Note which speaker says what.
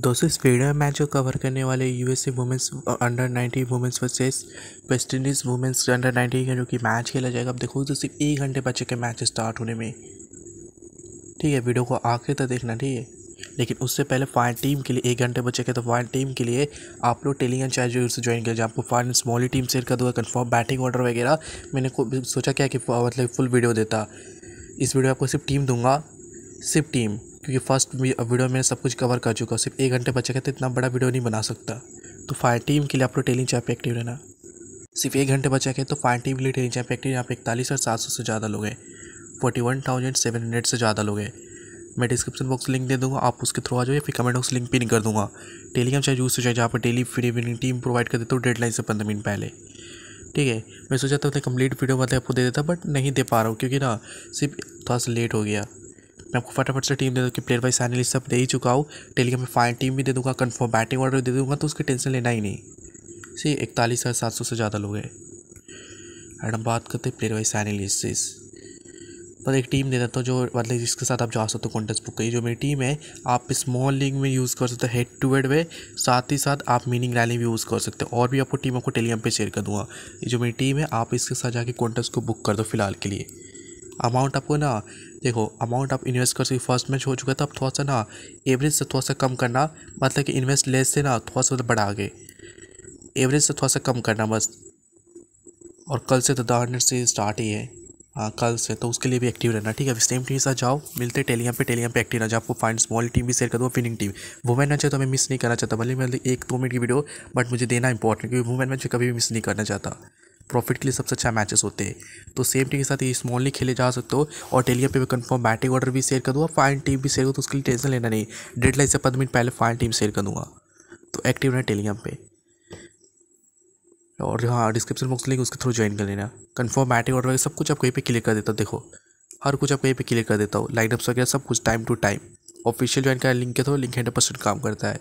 Speaker 1: दोस्तों, इस वीडियो में मैच जो कवर करने वाले USA women's under 90 women's versus West Indies women's under 90 का जो कि मैच खेला जाएगा। अब देखो तो सिर्फ़ एक घंटे बचे के मैच स्टार्ट होने में। ठीक है वीडियो को आखिर तक देखना, ठीक है? लेकिन उससे पहले फाइन टीम के लिए, एक घंटे बचे के तो फाइन टीम के लिए आप लोग टेलीग्राम चैट ज़रूर से ज्वाइन कर आपको फाइन स्मॉली टीम शेयर कर दूँगा कन्फर्म बैटिंग ऑर्डर वगैरह। मैंने सोचा क्या कि मतलब फुल वीडियो देता। इस वीडियो आपको सिर्फ़ टीम दूँगा। सिर्फ़ टीम क्योंकि फ़र्स्ट वीडियो में सब कुछ कवर कर चुका सिर्फ़ एक घंटे बचेगा तो इतना बड़ा वीडियो नहीं बना सकता। तो फायर टीम के लिए आप लोग टेलिंग चैप एक्टिव रहना। सिर्फ़ एक घंटे बचा के तो फायर टीम के लिए टेलिंग चैप एक्टिव यहाँ पे इकतालीस और सात सौ से ज़्यादा लोग हैं। Forty one thousand seven hundred से ज़्यादा लोग हैं। मैं डिस्क्रिप्शन बॉक्स लिंक दे दूँगा, आप उसके थ्रू आ जाओ या फिर कमेंट बॉक्स लिंक पिन कर दूँगा। टेलीग्राम चाहे यूज़ हो जाए जहाँ पर daily free winning team provide कर देता हूँ डेडलाइन से पंद्रह मिनट पहले। ठीक है? मैं सोचा था कंप्लीट वीडियो मतलब आपको दे देता बट नहीं दे पा रहा हूँ, क्योंकि ना, सिर्फ़ थोड़ा सा लेट हो गया। मैं आपको फटाफट से टीम दे दूँ कि प्लेयर वाइज एनालिस्ट सब दे ही चुका हूँ। टेलीग्राम में फाइन टीम भी दे दूँगा कन्फर्म बैटिंग ऑर्डर दे दूँगा तो उसकी टेंशन लेना ही नहीं। सी इकतालीस हज़ार सात सौ से ज़्यादा लोग हैं। एंड हम बात करते हैं प्लेयर वाइज एनालिसिस पर एक टीम दे देता हूँ जो मतलब जिसके साथ आप जा सकते हो कॉन्टेस्ट बुक करिए जो मेरी टीम है, आप स्मॉल लीग में यूज़ कर सकते हो हेड टू हेड वे साथ ही साथ आप मीनिंग रैली भी यूज़ कर सकते हो। और भी आपको टीम आपको टेलीग्राम पे शेयर कर दूँगा। ये जो मेरी टीम है, आप इसके साथ जाके कॉन्टेस्ट को बुक कर दो फ़िलहाल के लिए। अमाउंट आपको ना, देखो अमाउंट आप इन्वेस्ट कर सकते फ़र्स्ट मैच हो चुका था अब थोड़ा सा ना एवरेज से थोड़ा सा कम करना मतलब कि इन्वेस्ट लेस से ना थोड़ा सा बढ़ा गए एवरेज से थोड़ा सा कम करना बस। और कल से तो द हंड्रेड से स्टार्ट ही है। हाँ कल से तो उसके लिए भी एक्टिव रहना, ठीक है? अभी सेम टीम के साथ जाओ, मिलते टेलीग्राम पे टेलीग्राम पे एक्टिव रहना। आपको फाइन स्मॉल टीम भी शेयर कर दो विनिंग टीम वुमेन मैच है तो मैं मिस नहीं करना चाहता, भले मैं एक दो मिनट की वीडियो बट मुझे देना इंपॉर्टेंट क्योंकि वुमेन मैच कभी भी मिस नहीं करना चाहता। प्रॉफिट के लिए सबसे अच्छा मैचेस होते हैं। तो सेम टीम के साथ ये स्मॉली खेले जा सकते हो और टेलीग्राम पे भी कंफर्म बैटिंग ऑर्डर भी शेयर कर दूँगा फाइन टीम भी शेयर कर तो उसके लिए टेंशन लेना नहीं। डेड लाइन से पंद्रह मिनट पहले फाइन टीम शेयर कर दूँगा तो एक्टिव रहना टेलीग्राम पे। और हाँ डिस्क्रिप्शन बॉक्स लिंक उसके थ्रू ज्वाइन कर लेना। कन्फर्म बैटिंग ऑर्डर सब कुछ आप यहीं पर क्लियर कर देता हूँ, देखो। हर कुछ आप यहीं पर क्लियर कर देता हूँ। लाइनअप्स वगैरह सब कुछ time to time official join का लिंक के तो लिंक हंड्रेड परसेंट काम करता है।